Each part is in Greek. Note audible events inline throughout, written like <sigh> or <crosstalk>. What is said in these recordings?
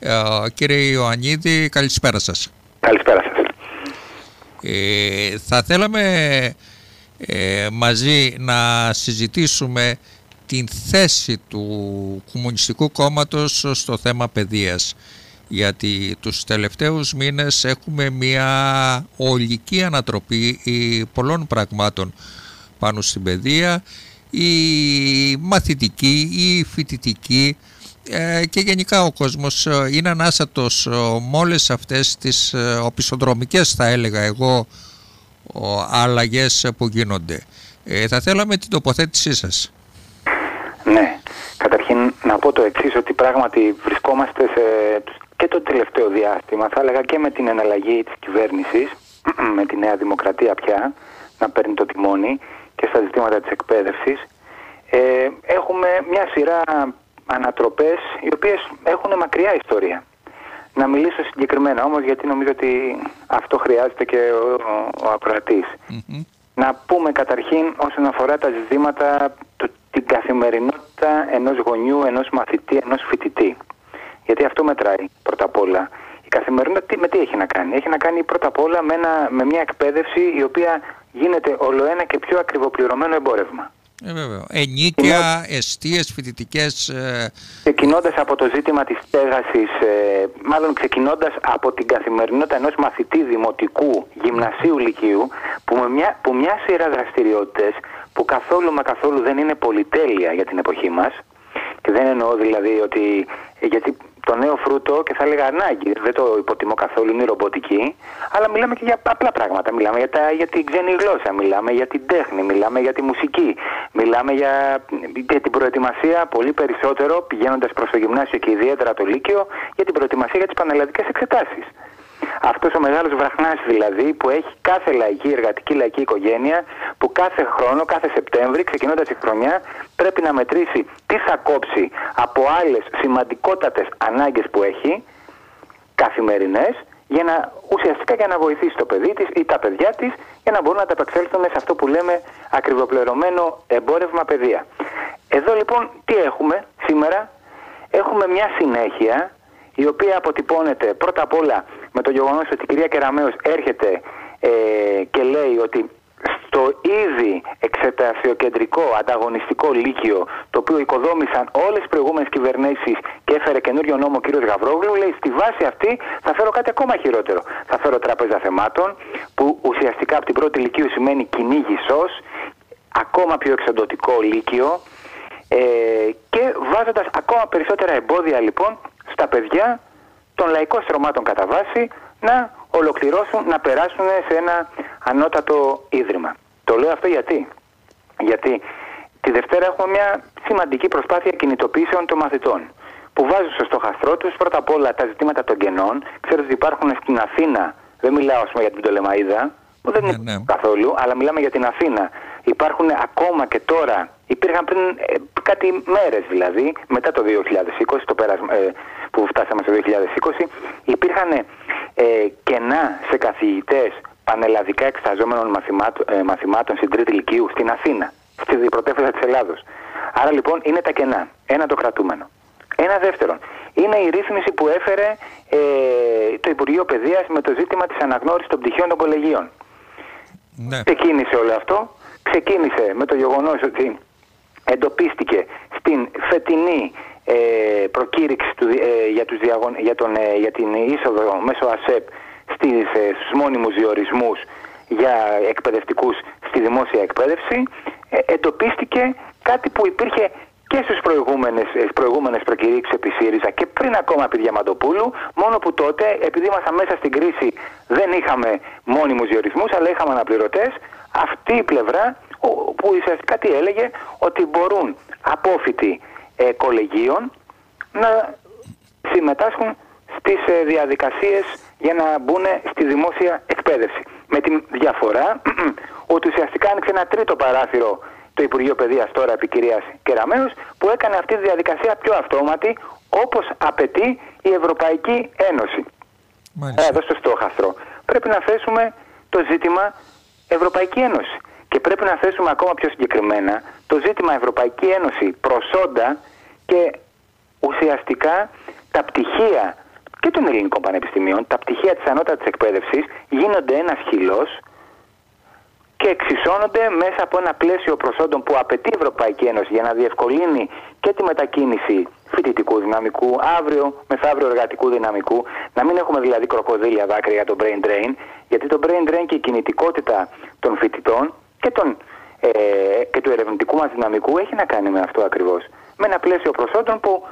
Ε, κύριε Ιωαννίδη, καλησπέρα σας. Καλησπέρα σας. Ε, θα θέλαμε ε, μαζί να συζητήσουμε την θέση του Κομμουνιστικού Κόμματος στο θέμα παιδείας γιατί τους τελευταίους μήνες έχουμε μια ολική ανατροπή πολλών πραγμάτων πάνω στην παιδεία η μαθητική, η φοιτητική ε, και γενικά ο κόσμος ε, είναι ανάσατος ε, με όλες αυτές τις οπισθοδρομικές θα έλεγα εγώ αλλαγές που γίνονται. Θα θέλαμε την τοποθέτησή σας. Ναι. Καταρχήν να πω το εξής ότι πράγματι βρισκόμαστε σε, και το τελευταίο διάστημα θα έλεγα και με την εναλλαγή της κυβέρνησης <clears throat> με τη Νέα Δημοκρατία πια να παίρνει το τιμόνι και στα ζητήματα της εκπαίδευσης ε, έχουμε μια σειρά ανατροπές οι οποίες έχουν μακριά ιστορία. Να μιλήσω συγκεκριμένα όμως γιατί νομίζω ότι αυτό χρειάζεται και ο, ο ακροατης Να πούμε καταρχήν όσον αφορά τα ζητήματα το, την καθημερινότητα ενός γονιού, ενός μαθητή, ενός φοιτητή. Γιατί αυτό μετράει πρώτα απ' όλα. Η καθημερινότητα με τι έχει να κάνει; Έχει να κάνει πρώτα απ' όλα με, με μια εκπαίδευση η οποία γίνεται ολοένα και πιο ακριβοπληρωμένο εμπόρευμα. Ε, βέβαια. Ενίκια, εστίες, φοιτητικές... Ε... Ξεκινώντας από το ζήτημα της στέγασης, ε, μάλλον ξεκινώντας από την καθημερινότητα ενός μαθητή δημοτικού, γυμνασίου, λυκείου, που, με μια, που μια σειρά δραστηριότητες που καθόλου μα καθόλου δεν είναι πολυτέλεια για την εποχή μας, και δεν εννοώ δηλαδή ότι, γιατί το νέο φρούτο και θα έλεγα ανάγκη. Δεν το υποτιμώ καθόλου, είναι ρομποτική. Αλλά μιλάμε και για απλά πράγματα. Μιλάμε για, τα, για την ξένη γλώσσα, μιλάμε για την τέχνη, μιλάμε για τη μουσική. Μιλάμε για, για την προετοιμασία πολύ περισσότερο πηγαίνοντας προς το γυμνάσιο και ιδιαίτερα το Λύκειο για την προετοιμασία για τις πανελλαδικές εξετάσεις. Αυτός ο μεγάλος βραχνάς δηλαδή που έχει κάθε λαϊκή, εργατική λαϊκή οικογένεια που κάθε χρόνο, κάθε Σεπτέμβρη, ξεκινώντας η χρονιά, πρέπει να μετρήσει τι θα κόψει από άλλες σημαντικότατες ανάγκες που έχει, καθημερινές, για να, ουσιαστικά για να βοηθήσει το παιδί της ή τα παιδιά της για να μπορούν να τα επεξέλθουν σε αυτό που λέμε ακριβοπληρωμένο εμπόρευμα παιδεία. Εδώ λοιπόν τι έχουμε σήμερα, έχουμε μια συνέχεια η οποία αποτυπώνεται πρώτα απ' όλα με το γεγονός ότι η κυρία Κεραμέως έρχεται ε, και λέει ότι στο ήδη εξετασιοκεντρικό ανταγωνιστικό λύκειο το οποίο οικοδόμησαν όλες οι προηγούμενες κυβερνήσεις και έφερε καινούριο νόμο ο κύριος Γαβρόγλου λέει στη βάση αυτή θα φέρω κάτι ακόμα χειρότερο. Θα φέρω τράπεζα θεμάτων που ουσιαστικά από την πρώτη λυκείου σημαίνει κυνήγι σως, ακόμα πιο εξαντοτικό λύκειο ε, και βάζοντας ακόμα περισσότερα εμπόδια λοιπόν στα παιδιά των λαϊκών στρωμάτων κατά βάση να ολοκληρώσουν, να περάσουν σε ένα ανώτατο ίδρυμα. Το λέω αυτό γιατί. Γιατί τη Δευτέρα έχουμε μια σημαντική προσπάθεια κινητοποίησεων των μαθητών που βάζουν στο στοχαστρό τους πρώτα απ' όλα τα ζητήματα των κενών. Ξέρετε ότι υπάρχουν στην Αθήνα, δεν μιλάω πούμε, για την Τολεμαίδα, που δεν είναι ναι, ναι. καθόλου, αλλά μιλάμε για την Αθήνα. Υπάρχουν ακόμα και τώρα, υπήρχαν πριν ε, κάτι μέρες δηλαδή, μετά το 2020, το πέρασμα, ε, που φτάσαμε στο 2020, υπήρχαν ε, κενά σε καθηγητές πανελλαδικά εξεταζόμενων μαθημάτων, ε, μαθημάτων στην τρίτη ηλικίου στην Αθήνα, στη πρωτεύουσα της Ελλάδος. Άρα λοιπόν είναι τα κενά. Ένα το κρατούμενο. Ένα δεύτερον, είναι η ρύθμιση που έφερε ε, το Υπουργείο Παιδείας με το ζήτημα της αναγνώρισης των πτυχίων των κολεγίων. Ναι. Ξεκίνησε όλο αυτό. Ξεκίνησε με το γεγονός ότι εντοπίστηκε στην φετινή ε, προκήρυξη του, ε, για, τους διαγων, για, τον, ε, για την είσοδο μέσω ΑΣΕΠ στις, ε, στους μόνιμους διορισμούς για εκπαιδευτικούς στη δημόσια εκπαίδευση εντοπίστηκε κάτι που υπήρχε και στις προηγούμενες, στις προηγούμενες προκηρύξεις επί ΣΥΡΙΖΑ και πριν ακόμα επί Διαμαντοπούλου, μόνο που τότε, επειδή ήμασταν μέσα στην κρίση, δεν είχαμε μόνιμους διορισμούς, αλλά είχαμε αναπληρωτές, αυτή η πλευρά που ουσιαστικά τι έλεγε, ότι μπορούν απόφοιτοι ε, κολεγίων να συμμετάσχουν στις ε, διαδικασίες για να μπουν στη δημόσια εκπαίδευση. Με τη διαφορά <clears throat> ότι ουσιαστικά άνοιξε ένα τρίτο παράθυρο το Υπουργείο Παιδείας τώρα επί κυρίας Κεραμέως που έκανε αυτή τη διαδικασία πιο αυτόματη όπως απαιτεί η Ευρωπαϊκή Ένωση. Μάλιστα. Εδώ στο στόχαστρο. Πρέπει να θέσουμε το ζήτημα Ευρωπαϊκή Ένωση. Και πρέπει να θέσουμε ακόμα πιο συγκεκριμένα το ζήτημα Ευρωπαϊκή Ένωση προσόντα και ουσιαστικά τα πτυχία και των ελληνικών πανεπιστημίων, τα πτυχία της ανώτατης εκπαίδευσης γίνονται ένας χυλός και εξισώνονται μέσα από ένα πλαίσιο προσόντων που απαιτεί η Ευρωπαϊκή Ένωση για να διευκολύνει και τη μετακίνηση φοιτητικού δυναμικού, αύριο, μεθαύριο εργατικού δυναμικού, να μην έχουμε δηλαδή κροκοδίλια δάκρυα για το brain drain, γιατί το brain drain και η κινητικότητα των φοιτητών και, των, ε, και του ερευνητικού μας δυναμικού έχει να κάνει με αυτό ακριβώς. Με ένα πλαίσιο προσόντων που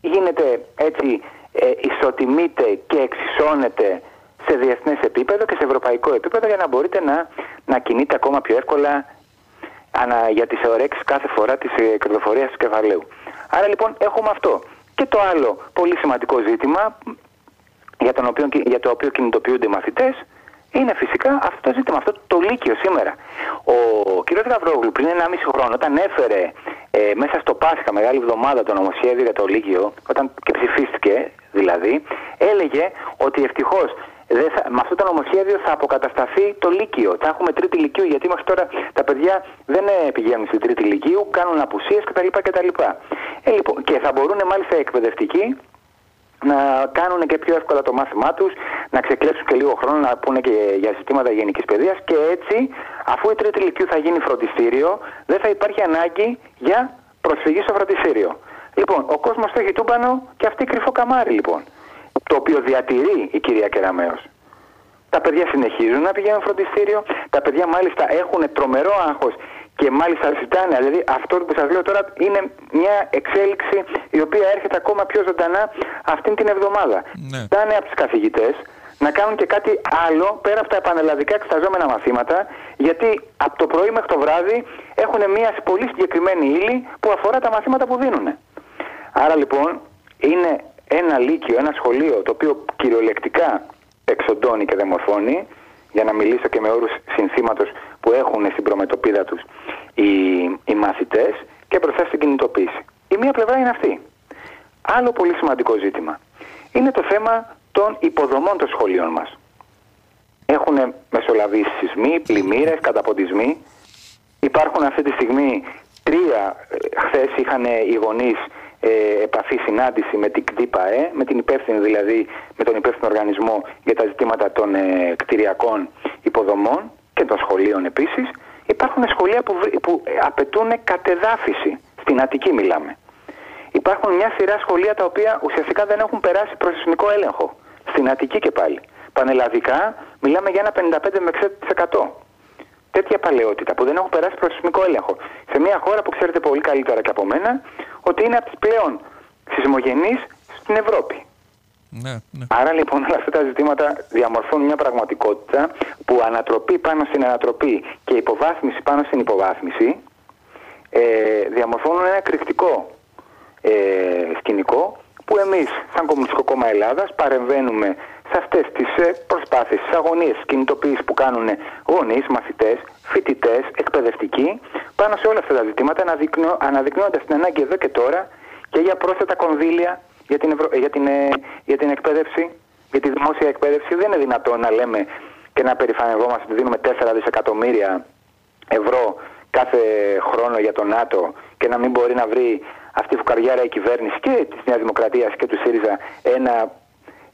γίνεται έτσι, ε, ισοτιμείται και εξισώνεται σε διεθνές επίπεδο και σε ευρωπαϊκό επίπεδο για να μπορείτε να, να κινείτε ακόμα πιο εύκολα ανα, για τις ωρέξεις κάθε φορά της ε, κερδοφορίας του κεφαλαίου. Άρα λοιπόν έχουμε αυτό. Και το άλλο πολύ σημαντικό ζήτημα για, τον οποίο, για το οποίο κινητοποιούνται οι μαθητές είναι φυσικά αυτό το ζήτημα, αυτό το Λύκειο σήμερα. Ο κ. Γαβρόγλου πριν 1,5 χρόνο όταν έφερε ε, μέσα στο Πάσχα μεγάλη εβδομάδα το νομοσχέδιο για το Λύκειο, όταν και ψηφίστηκε δηλαδή, έλεγε ότι ευτυχώς δεν θα, με αυτό το νομοσχέδιο θα αποκατασταθεί το Λύκειο. Θα έχουμε τρίτη Λυκείου, γιατί μέχρι τώρα τα παιδιά δεν ε, πηγαίνουν στην τρίτη Λυκείου, κάνουν απουσίες κτλ. κτλ. Ε, λοιπόν, και θα μπορούν μάλιστα οι εκπαιδευτικοί να κάνουν και πιο εύκολα το μάθημά τους, να ξεκλέψουν και λίγο χρόνο, να πούνε και για συστήματα γενικής παιδείας και έτσι, αφού η τρίτη Λυκείου θα γίνει φροντιστήριο, δεν θα υπάρχει ανάγκη για προσφυγή στο φροντιστήριο. Λοιπόν, ο κόσμος το έχει τούμπανο και αυτή κρυφό καμάρι λοιπόν το οποίο διατηρεί η κυρία Κεραμέως. Τα παιδιά συνεχίζουν να πηγαίνουν φροντιστήριο, τα παιδιά μάλιστα έχουν τρομερό άγχος και μάλιστα ζητάνε, δηλαδή αυτό που σας λέω τώρα είναι μια εξέλιξη η οποία έρχεται ακόμα πιο ζωντανά αυτήν την εβδομάδα. Ναι. Ζητάνε από τους καθηγητές να κάνουν και κάτι άλλο πέρα από τα επανελλαδικά εξεταζόμενα μαθήματα γιατί από το πρωί μέχρι το βράδυ έχουν μια πολύ συγκεκριμένη ύλη που αφορά τα μαθήματα που δίνουν. Άρα λοιπόν είναι ένα λύκειο, ένα σχολείο το οποίο κυριολεκτικά εξοντώνει και δεμορφώνει για να μιλήσω και με όρους συνθήματος που έχουν στην προμετωπίδα τους οι, οι μαθητές και μπροστά στην κινητοποίηση. Η μία πλευρά είναι αυτή. Άλλο πολύ σημαντικό ζήτημα είναι το θέμα των υποδομών των σχολείων μας. Έχουν μεσολαβήσεις σεισμοί, πλημμύρες, καταποντισμοί. Υπάρχουν αυτή τη στιγμή τρία, ε, χθες είχαν οι γονείς ε, επαφή, συνάντηση με την ΚΔΙΠΑΕ, με την υπεύθυνη δηλαδή, με τον υπεύθυνο οργανισμό για τα ζητήματα των ε, κτηριακών υποδομών και των σχολείων επίσης. Υπάρχουν σχολεία που, που απαιτούν κατεδάφιση, στην Αττική μιλάμε. Υπάρχουν μια σειρά σχολεία τα οποία ουσιαστικά δεν έχουν περάσει προσυσμικό έλεγχο, στην Αττική και πάλι. Πανελλαδικά μιλάμε για ένα 55 με 60% τέτοια παλαιότητα που δεν έχουν περάσει προσωπικό έλεγχο. Σε μια χώρα που ξέρετε πολύ καλύτερα και από μένα ότι είναι από τις πλέον σεισμογενείς στην Ευρώπη. Ναι, ναι. Άρα λοιπόν όλα αυτά τα ζητήματα διαμορφώνουν μια πραγματικότητα που ανατροπή πάνω στην ανατροπή και υποβάθμιση πάνω στην υποβάθμιση ε, διαμορφώνουν ένα εκρηκτικό ε, σκηνικό που εμείς σαν Κομμουνιστικό Κόμμα Ελλάδας παρεμβαίνουμε σε αυτές τις ε, προσπάθειες, τις αγωνίες κινητοποίησης που κάνουν γονείς, μαθητές, φοιτητές, εκπαιδευτικοί πάνω σε όλα αυτά τα ζητήματα αναδεικνύοντας την ανάγκη εδώ και τώρα και για πρόσθετα κονδύλια για την, για, την, ε, για την εκπαίδευση, για τη δημόσια εκπαίδευση. Δεν είναι δυνατόν να λέμε και να περηφανευόμαστε ότι δίνουμε 4 δισεκατομμύρια ευρώ κάθε χρόνο για το ΝΑΤΟ και να μην μπορεί να βρει αυτή η φουκαριάρα η κυβέρνηση και της Νέας Δημοκρατίας και του ΣΥΡΙΖΑ ένα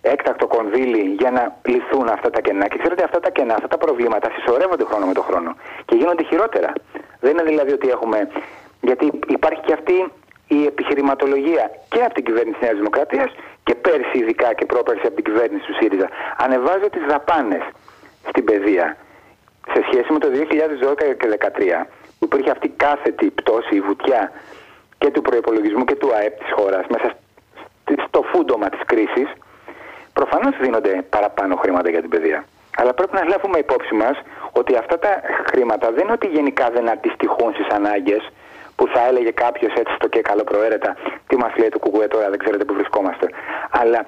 έκτακτο κονδύλι για να πληθούν αυτά τα κενά. Και ξέρετε, αυτά τα κενά, αυτά τα προβλήματα συσσωρεύονται χρόνο με το χρόνο και γίνονται χειρότερα. Δεν είναι δηλαδή ότι έχουμε. Γιατί υπάρχει και αυτή η επιχειρηματολογία και από την κυβέρνηση της Νέας Δημοκρατίας και πέρσι ειδικά και πρόπερσι από την κυβέρνηση του ΣΥΡΙΖΑ. Ανεβάζω τις δαπάνες στην παιδεία σε σχέση με το 2012 και 2013 που υπήρχε αυτή κάθετη πτώση, η βουτιά και του προπολογισμού και του ΑΕΠ της χώρας μέσα στο φούντομα της κρίσης Προφανώς δίνονται παραπάνω χρήματα για την παιδεία. Αλλά πρέπει να λάβουμε υπόψη μας ότι αυτά τα χρήματα δεν είναι ότι γενικά δεν αντιστοιχούν στις ανάγκες που θα έλεγε κάποιος έτσι το και καλοπροαίρετα, τι μας λέει το κουκουέ τώρα, δεν ξέρετε που βρισκόμαστε. Αλλά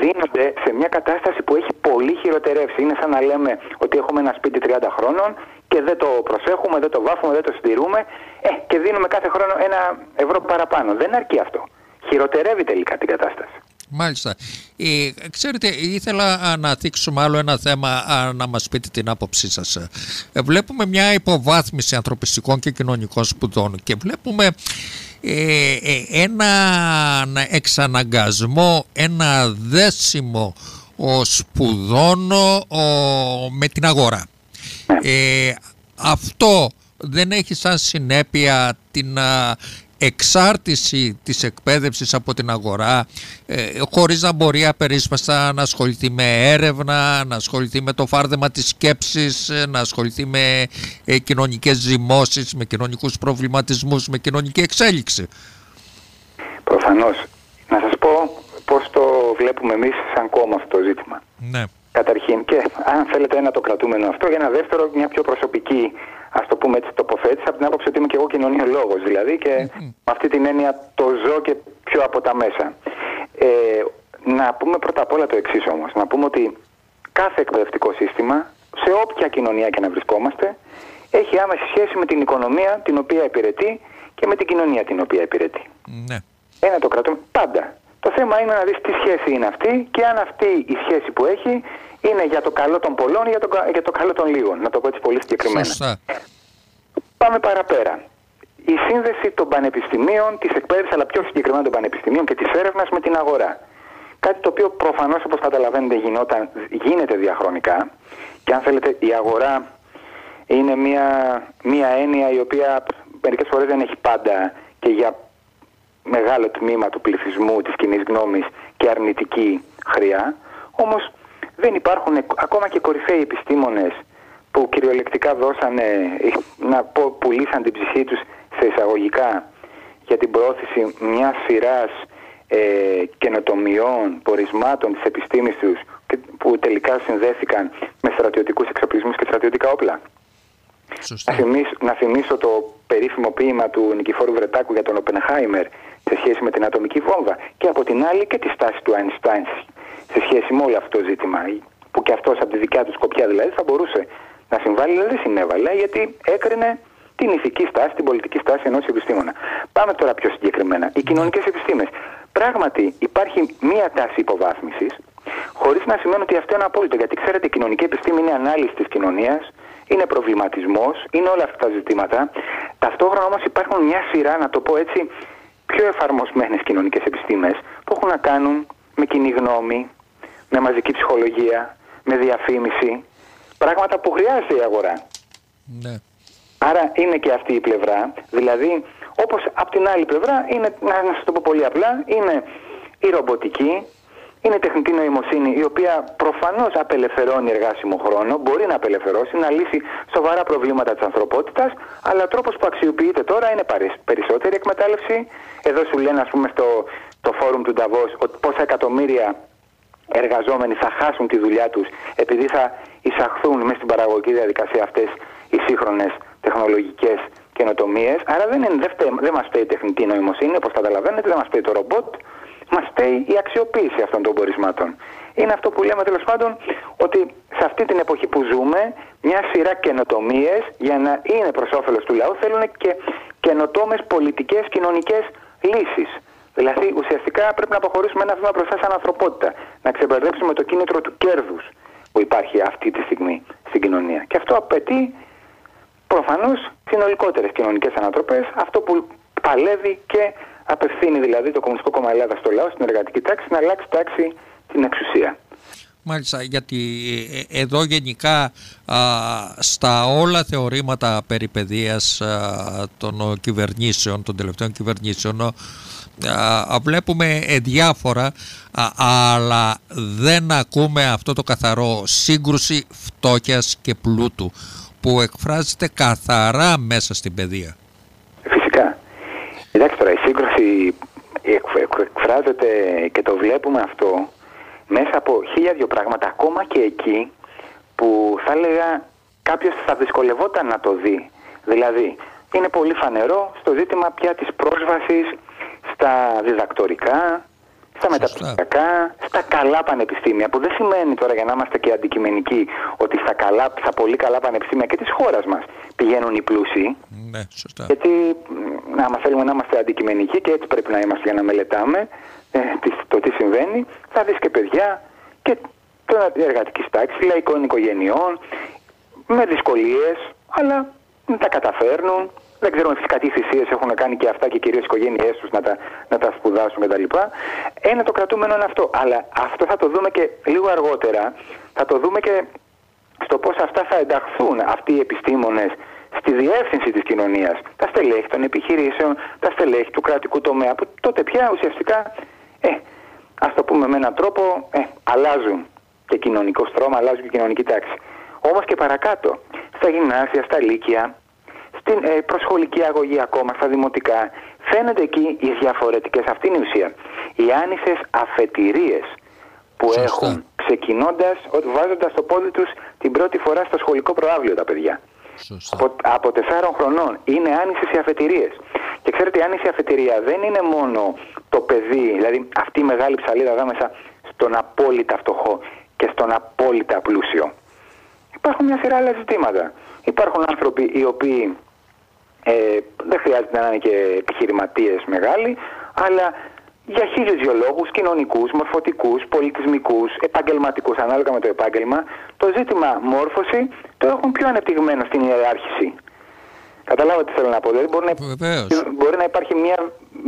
δίνονται σε μια κατάσταση που έχει πολύ χειροτερεύσει. Είναι σαν να λέμε ότι έχουμε ένα σπίτι 30 χρόνων και δεν το προσέχουμε, δεν το βάφουμε, δεν το συντηρούμε ε, και δίνουμε κάθε χρόνο ένα ευρώ παραπάνω. Δεν αρκεί αυτό. Χειροτερεύει τελικά την κατάσταση. Μάλιστα. Ε, ξέρετε, ήθελα να δείξουμε άλλο ένα θέμα, να μας πείτε την άποψή σας. Ε, βλέπουμε μια υποβάθμιση ανθρωπιστικών και κοινωνικών σπουδών και βλέπουμε ε, ε, ένα εξαναγκασμό, ένα δέσιμο ο σπουδών με την αγορά. Ε, αυτό δεν έχει σαν συνέπεια την εξάρτηση της εκπαίδευσης από την αγορά ε, χωρίς να μπορεί απερίσπαστα να ασχοληθεί με έρευνα, να ασχοληθεί με το φάρδεμα της σκέψης, ε, να ασχοληθεί με ε, κοινωνικές ζυμώσεις, με κοινωνικούς προβληματισμούς, με κοινωνική εξέλιξη. Προφανώς. Να σας πω πώς το βλέπουμε εμείς σαν κόμμα αυτό το ζήτημα. Ναι. Καταρχήν και αν θέλετε ένα το κρατούμενο αυτό, για ένα δεύτερο μια πιο προσωπική ας το πούμε έτσι, τοποθέτηση από την άποψη ότι είμαι και εγώ κοινωνιολόγος δηλαδή και με αυτή την έννοια το ζω και πιο από τα μέσα. Ε, να πούμε πρώτα απ' όλα το εξής όμως. Να πούμε ότι κάθε εκπαιδευτικό σύστημα, σε όποια κοινωνία και να βρισκόμαστε, έχει άμεση σχέση με την οικονομία την οποία υπηρετεί και με την κοινωνία την οποία υπηρετεί. Ναι. Ένα το κρατούμε πάντα. Το θέμα είναι να δεις τι σχέση είναι αυτή και αν αυτή η σχέση που έχει είναι για το καλό των πολλών ή για το, για το καλό των λίγων. Να το πω έτσι πολύ συγκεκριμένα. Σωστά. Πάμε παραπέρα. Η σύνδεση των πανεπιστημίων, της εκπαίδευσης, αλλά πιο συγκεκριμένα των πανεπιστημίων και της έρευνας με την αγορά. Κάτι το οποίο προφανώς, όπως καταλαβαίνετε, γινόταν, γίνεται διαχρονικά. Και αν θέλετε, η αγορά είναι μια, μια έννοια η οποία μερικές φορές δεν έχει πάντα και για μεγάλο τμήμα του πληθυσμού της κοινής γνώμης και αρνητική χρειά. Όμως δεν υπάρχουν ακόμα και κορυφαίοι επιστήμονες που κυριολεκτικά δώσανε, να πω, πουλήσαν την ψυχή τους σε εισαγωγικά για την προώθηση μιας σειράς ε, καινοτομιών, πορισμάτων της επιστήμης τους που τελικά συνδέθηκαν με στρατιωτικούς εξοπλισμούς και στρατιωτικά όπλα. Να θυμίσω, να θυμίσω το περίφημο ποίημα του Νικηφόρου Βρετάκου για τον Οπενχάιμερ σε σχέση με την ατομική βόμβα και από την άλλη και τη στάση του Einstein σε σχέση με όλο αυτό το ζήτημα που και αυτός από τη δικιά του σκοπιά δηλαδή θα μπορούσε να συμβάλλει, αλλά δεν συνέβαλε γιατί έκρινε την ηθική στάση, την πολιτική στάση ενός επιστήμονα. Πάμε τώρα πιο συγκεκριμένα. Οι κοινωνικές επιστήμες. Πράγματι υπάρχει μία τάση υποβάθμισης χωρίς να σημαίνει ότι αυτό είναι απόλυτο. Γιατί ξέρετε η κοινωνική επιστήμη είναι ανάλυση της κοινωνίας, είναι προβληματισμός, είναι όλα αυτά τα ζητήματα. Ταυτόχρονα όμως υπάρχουν μια σειρά, να το πω έτσι, πιο εφαρμοσμένες κοινωνικές επιστήμες που έχουν να κάνουν με κοινή γνώμη, με μαζική ψυχολογία, με διαφήμιση, πράγματα που χρειάζεται η αγορά. Ναι. Άρα είναι και αυτή η πλευρά, δηλαδή όπως από την άλλη πλευρά είναι, να, να σας το πω πολύ απλά, είναι η ρομποτική, είναι τεχνητή νοημοσύνη η οποία προφανώς απελευθερώνει εργάσιμο χρόνο, μπορεί να απελευθερώσει, να λύσει σοβαρά προβλήματα της ανθρωπότητας, αλλά ο τρόπος που αξιοποιείται τώρα είναι περισσότερη εκμετάλλευση. Εδώ σου λένε, ας πούμε, στο το φόρουμ του Νταβός ότι πόσα εκατομμύρια εργαζόμενοι θα χάσουν τη δουλειά τους επειδή θα εισαχθούν μέσα στην παραγωγική διαδικασία αυτές οι σύγχρονες τεχνολογικές καινοτομίες. Άρα δεν, είναι, δεν, μας φταίει η τεχνητή νοημοσύνη, όπως καταλαβαίνετε, δεν μας φταίει το ρομπότ, μα φταίει η αξιοποίηση αυτών των πορισμάτων. Είναι αυτό που λέμε τέλος πάντων ότι σε αυτή την εποχή που ζούμε, μια σειρά καινοτομίες για να είναι προς όφελος του λαού θέλουν και καινοτόμες πολιτικές κοινωνικές λύσεις. Δηλαδή ουσιαστικά πρέπει να αποχωρήσουμε ένα βήμα μπροστά σαν ανθρωπότητα. Να ξεμπερδέψουμε το κίνητρο του κέρδους που υπάρχει αυτή τη στιγμή στην κοινωνία. Και αυτό απαιτεί προφανώς συνολικότερες κοινωνικές ανατροπές, αυτό που παλεύει και απευθύνει δηλαδή το Κομμουνιστικό Κόμμα Ελλάδα στο λαό, στην εργατική τάξη, να αλλάξει τάξη την εξουσία. Μάλιστα, γιατί ε, εδώ γενικά στα όλα θεωρήματα περιπεδίας των κυβερνήσεων, των τελευταίων κυβερνήσεων, βλέπουμε ε, διάφορα, αλλά δεν ακούμε αυτό το καθαρό σύγκρουση φτώχειας και πλούτου που εκφράζεται καθαρά μέσα στην παιδεία. Κοιτάξτε τώρα, η σύγκρουση εκφράζεται και το βλέπουμε αυτό μέσα από χίλια δυο πράγματα, ακόμα και εκεί που θα έλεγα κάποιος θα δυσκολευόταν να το δει. Δηλαδή, είναι πολύ φανερό στο ζήτημα πια της πρόσβασης στα διδακτορικά, στα μεταπτυχιακά, στα καλά πανεπιστήμια, που δεν σημαίνει τώρα για να είμαστε και αντικειμενικοί ότι στα, καλά, στα πολύ καλά πανεπιστήμια και της χώρας μας πηγαίνουν οι πλούσιοι. Ναι, σωστά. Γιατί να μας θέλουμε να είμαστε αντικειμενικοί και έτσι πρέπει να είμαστε για να μελετάμε ε, το τι συμβαίνει, θα δεις και παιδιά και την εργατική τάξη, λαϊκών οικογενειών, με δυσκολίες, αλλά τα καταφέρνουν, Δεν ξέρουμε φυσικά τι θυσίες έχουν κάνει και αυτά και κυρίως οι οικογένειές τους να τα, να τα σπουδάσουν κτλ. Ένα το κρατούμενο είναι αυτό. Αλλά αυτό θα το δούμε και λίγο αργότερα. Θα το δούμε και στο πώς αυτά θα ενταχθούν αυτοί οι επιστήμονες στη διεύθυνση της κοινωνίας. Τα στελέχη των επιχειρήσεων, τα στελέχη του κρατικού τομέα, που τότε πια ουσιαστικά, ε, ας το πούμε με έναν τρόπο, ε, αλλάζουν και κοινωνικό στρώμα, αλλάζουν και κοινωνική τάξη. Όμως και παρακάτω, στα γυμνάσια, στα λύκεια, στην ε, προσχολική αγωγή ακόμα, στα δημοτικά, φαίνονται εκεί οι διαφορετικές, αυτή είναι η ουσία, οι άνισες αφετηρίες που έχουν ξεκινώντας, βάζοντας το πόδι τους την πρώτη φορά στο σχολικό προάβλιο τα παιδιά. Από, από τεσσάρων χρονών. Είναι άνισε οι αφετηρίες. Και ξέρετε, η άνηση αφετηρία δεν είναι μόνο το παιδί, δηλαδή αυτή η μεγάλη ψαλίδα εδώ μέσα στον απόλυτα φτωχό και στον απόλυτα πλούσιο. Υπάρχουν μια σειρά άλλα ζητήματα. Υπάρχουν άνθρωποι οι οποίοι ε, δεν χρειάζεται να είναι και επιχειρηματίες μεγάλοι, αλλά για χίλιου δυο λόγου, κοινωνικούς, μορφωτικούς, πολιτισμικούς, επαγγελματικούς, ανάλογα με το επάγγελμα, το ζήτημα μόρφωση το έχουν πιο ανεπτυγμένο στην ιεράρχηση. Καταλάβατε τι θέλω να πω. Δηλαδή μπορεί να, μπορεί να υπάρχει μια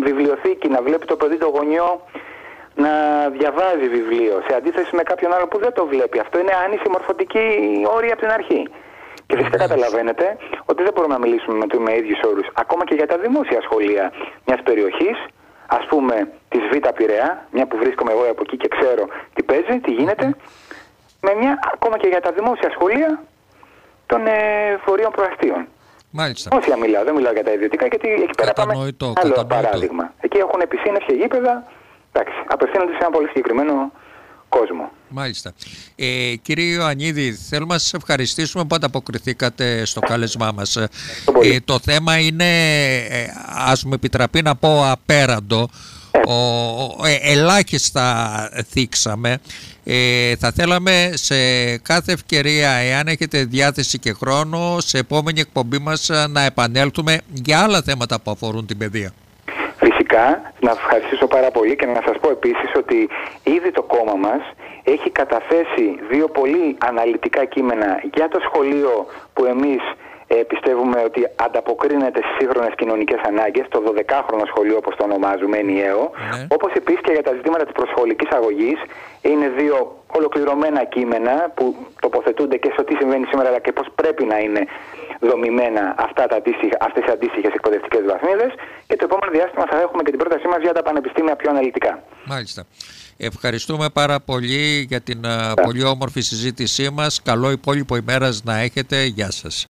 βιβλιοθήκη, να βλέπει το παιδί το γονιό να διαβάζει βιβλίο, σε αντίθεση με κάποιον άλλο που δεν το βλέπει. Αυτό είναι άνηση μορφωτική όρια από την αρχή. Και φυσικά καταλαβαίνετε ότι δεν μπορούμε να μιλήσουμε με, με ίδιους όρους ακόμα και για τα δημόσια σχολεία μιας περιοχής ας πούμε της Β' Πειραιά, μια που βρίσκομαι εγώ από εκεί και ξέρω τι παίζει, τι γίνεται, με μια ακόμα και για τα δημόσια σχολεία των ε, φορείων προαστίων. Μάλιστα. Όσια μιλάω, δεν μιλάω για τα ιδιωτικά, γιατί εκεί πέρα πάμε άλλο παράδειγμα. Εκεί έχουν πισίνες και γήπεδα, εντάξει, απευθύνονται σε ένα πολύ συγκεκριμένο κόσμο. Μάλιστα. Ε, κύριε Ιωαννίδη, θέλουμε να σας ευχαριστήσουμε που ανταποκριθήκατε στο κάλεσμά μας. Ε, το θέμα είναι, ε, ας μου επιτραπεί να πω απέραντο, ο, ε, ελάχιστα θίξαμε. Ε, θα θέλαμε σε κάθε ευκαιρία, εάν έχετε διάθεση και χρόνο, σε επόμενη εκπομπή μας να επανέλθουμε για άλλα θέματα που αφορούν την παιδεία. Φυσικά, να ευχαριστήσω πάρα πολύ και να σας πω επίσης ότι ήδη το κόμμα μας έχει καταθέσει δύο πολύ αναλυτικά κείμενα για το σχολείο που εμείς ε, πιστεύουμε ότι ανταποκρίνεται στις σύγχρονες κοινωνικές ανάγκες, το 12χρονο σχολείο όπως το ονομάζουμε ενιαίο, ναι. όπως επίσης και για τα ζητήματα της προσχολικής αγωγής. Είναι δύο ολοκληρωμένα κείμενα που τοποθετούνται και στο τι συμβαίνει σήμερα αλλά και πώς πρέπει να είναι δομημένα αυτά τα αντίστοιχα, αυτές οι αντίστοιχες εκπαιδευτικές βαθμίδες και το επόμενο διάστημα θα έχουμε και την πρότασή μας για τα πανεπιστήμια πιο αναλυτικά. Μάλιστα. Ευχαριστούμε πάρα πολύ για την πολύ όμορφη συζήτησή μας. Καλό υπόλοιπο ημέρας να έχετε. Γεια σας.